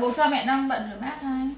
bố cho mẹ đang bận rửa bát thôi.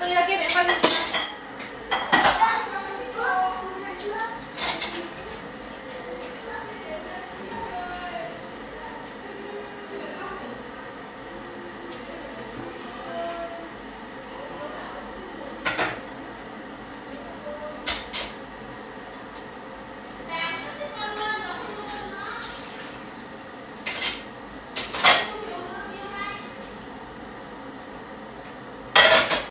estoy aquí.